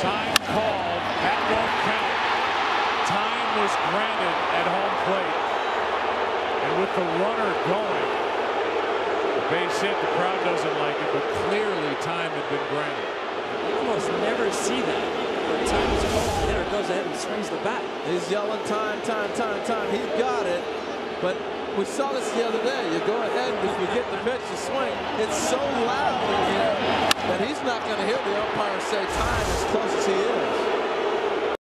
Time called. That won't count. Time was granted at home plate. And with the runner going, the base hit, the crowd doesn't like it, but clearly time had been granted. You almost never see that. Where time is called, the hitter goes ahead and swings the bat. He's yelling time, time, time, time. He's got it. But we saw this the other day. You go ahead, if you get the pitch, you swing. It's so loud in hear the umpire say time as close as he is.